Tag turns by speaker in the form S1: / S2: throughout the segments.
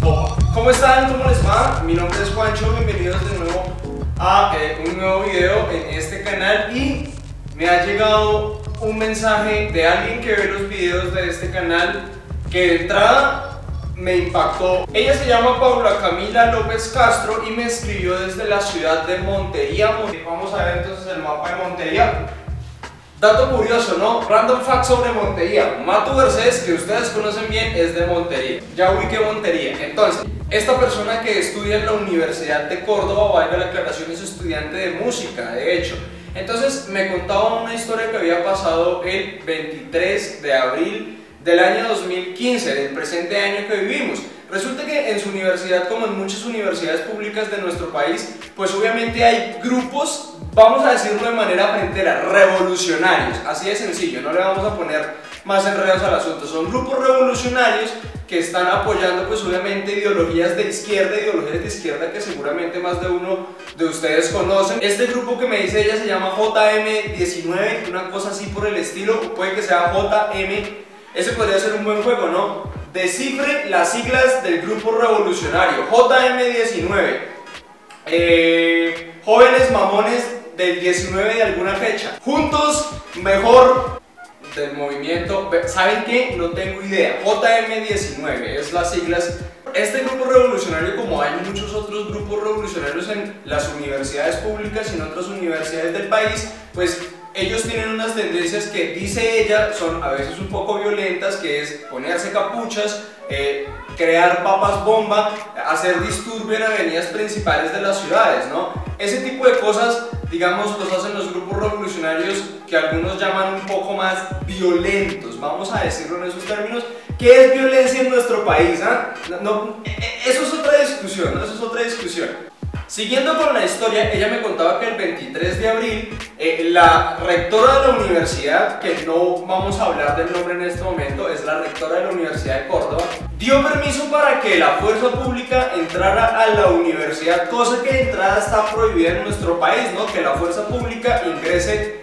S1: ¿Cómo están? ¿Cómo les va? Mi nombre es Juancho, bienvenidos de nuevo a eh, un nuevo video en este canal y me ha llegado un mensaje de alguien que ve los videos de este canal que de entrada me impactó. Ella se llama Paula Camila López Castro y me escribió desde la ciudad de Montería. Vamos a ver entonces el mapa de Montería. Dato curioso, ¿no? Random fact sobre Montería. Mato Garcés, que ustedes conocen bien, es de Montería. Ya ubiqué Montería. Entonces, esta persona que estudia en la Universidad de Córdoba, valga la aclaración, es estudiante de música, de hecho. Entonces, me contaba una historia que había pasado el 23 de abril del año 2015, del presente año que vivimos. Resulta que en su universidad, como en muchas universidades públicas de nuestro país, pues obviamente hay grupos, vamos a decirlo de manera frentera, revolucionarios, así de sencillo, no le vamos a poner más enredos al asunto, son grupos revolucionarios que están apoyando pues obviamente ideologías de izquierda, ideologías de izquierda que seguramente más de uno de ustedes conocen. Este grupo que me dice ella se llama JM19, una cosa así por el estilo, puede que sea JM ese podría ser un buen juego, ¿no? Descifre las siglas del grupo revolucionario. JM19. Eh, jóvenes mamones del 19 de alguna fecha. Juntos, mejor del movimiento. ¿Saben qué? No tengo idea. JM19 es las siglas. Este grupo revolucionario, como hay muchos otros grupos revolucionarios en las universidades públicas y en otras universidades del país, pues ellos tienen unas tendencias que dice ella son a veces un poco violentas, que es ponerse capuchas, eh, crear papas bomba, hacer disturbio en avenidas principales de las ciudades, ¿no? Ese tipo de cosas, digamos, los hacen los grupos revolucionarios que algunos llaman un poco más violentos, vamos a decirlo en esos términos. ¿Qué es violencia en nuestro país? Ah? E, e, eso es otra discusión, eso es otra discusión. Siguiendo con la historia, ella me contaba que el 23 de abril eh, la rectora de la universidad, que no vamos a hablar del nombre en este momento, es la rectora de la Universidad de Córdoba, dio permiso para que la fuerza pública entrara a la universidad, cosa que de entrada está prohibida en nuestro país, ¿no? que la fuerza pública ingrese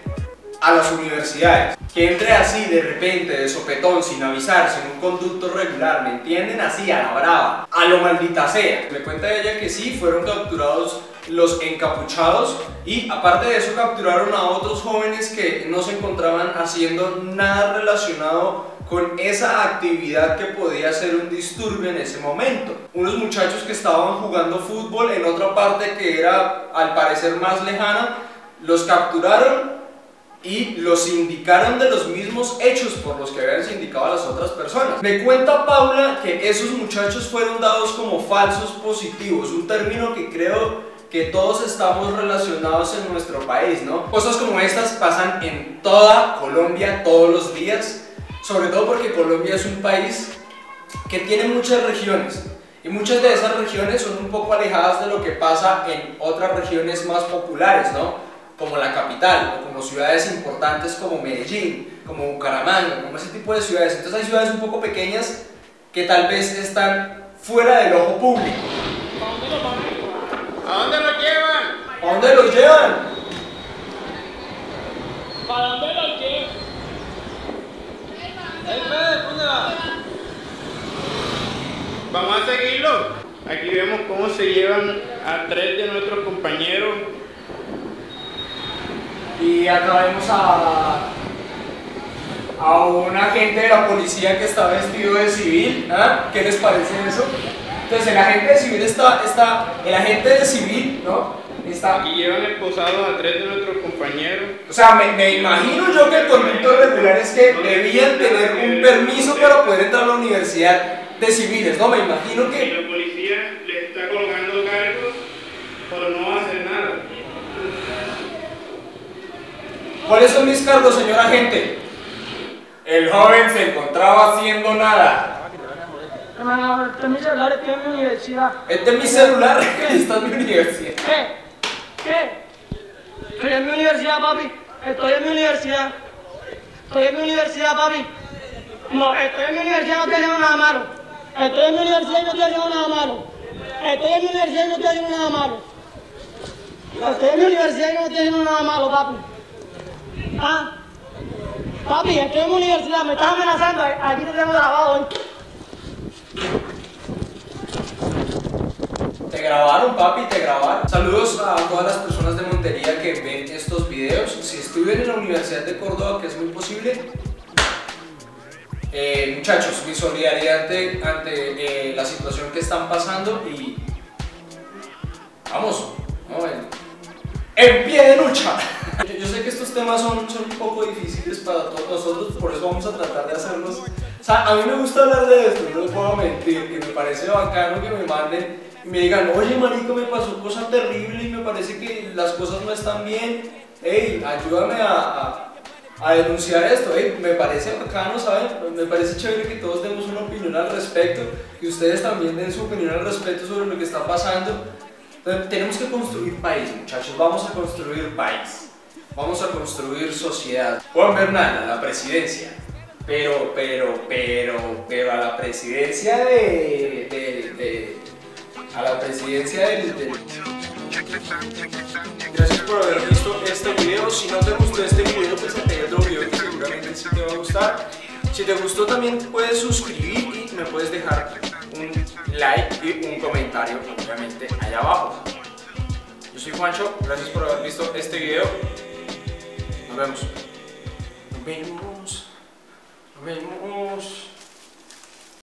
S1: a las universidades que entre así de repente, de sopetón, sin avisarse, en un conducto regular, ¿me entienden? Así, a la brava, a lo maldita sea. Me cuenta ella que sí, fueron capturados los encapuchados y aparte de eso capturaron a otros jóvenes que no se encontraban haciendo nada relacionado con esa actividad que podía ser un disturbio en ese momento. Unos muchachos que estaban jugando fútbol en otra parte que era al parecer más lejana, los capturaron y los indicaron de los mismos hechos por los que habían sindicado a las otras personas. Me cuenta Paula que esos muchachos fueron dados como falsos positivos, un término que creo que todos estamos relacionados en nuestro país, ¿no? Cosas como estas pasan en toda Colombia todos los días, sobre todo porque Colombia es un país que tiene muchas regiones y muchas de esas regiones son un poco alejadas de lo que pasa en otras regiones más populares, ¿no? Como la capital o como ciudades importantes como Medellín, como Bucaramanga, como ese tipo de ciudades. Entonces hay ciudades un poco pequeñas que tal vez están fuera del ojo público.
S2: ¿A dónde los llevan?
S1: ¿A dónde los llevan?
S2: ¿Para dónde los llevan? ¿Dónde va? Vamos a seguirlo. Aquí vemos cómo se llevan a tres de nuestros compañeros
S1: y acá vemos a, a un agente de la policía que está vestido de civil. ¿ah? ¿Qué les parece eso? Entonces el agente de civil está, está el agente de civil, ¿no? Está...
S2: Y llevan esposados a tres de nuestros compañeros.
S1: O sea, me, me imagino yo que el conducto regular es que debían tener un permiso para poder entrar a la universidad de civiles, ¿no? Me imagino que...
S2: Y la policía le está colgando cargos por no hacer nada.
S1: ¿Cuáles son mis cargos, señor agente? El joven se encontraba haciendo nada.
S3: Hermano, este es mi celular, estoy en mi universidad.
S1: Este es mi celular, está en mi universidad.
S3: ¿Qué? ¿Qué? Estoy en mi universidad, papi. Estoy en mi universidad. Estoy en mi universidad, papi. No, estoy en mi universidad, no haciendo nada malo. Estoy en mi universidad y no estoy haciendo nada malo. Estoy en mi universidad y no estoy haciendo nada malo. Estoy en mi universidad y no estoy haciendo nada malo, papi. Ah, papi, estoy en universidad, me estás amenazando, aquí te tengo grabado hoy.
S1: grabaron, papi, te grabaron. Saludos a todas las personas de Montería que ven estos videos. Si estuvieron en la Universidad de Córdoba, que es muy posible, eh, muchachos, mi solidaridad ante, ante eh, la situación que están pasando y vamos, en, en pie de lucha. Yo, sé que estos temas son, son un poco difíciles para todos nosotros, por eso vamos a tratar de hacerlos. O sea, a mí me gusta hablar de esto, no les puedo mentir, y me parece bacano que me manden y me digan, oye marico, me pasó cosa terrible y me parece que las cosas no están bien. Hey, ayúdame a, a, denunciar esto. Hey, me parece bacano, ¿saben? Me parece chévere que todos demos una opinión al respecto, que ustedes también den su opinión al respecto sobre lo que está pasando. Tenemos que construir país, muchachos. Vamos a construir país. Vamos a construir sociedad. Juan Bernal, a la presidencia. Pero, pero, pero, pero a la presidencia de. a la presidencia del, Gracias por haber visto este video. Si no te gustó este video, pues hay otro video que seguramente sí te va a gustar. Si te gustó también te puedes suscribir y me puedes dejar un like y un comentario, obviamente, allá abajo. Yo soy Juancho, gracias por haber visto este video. Vemos. Nos vemos. Nos vemos.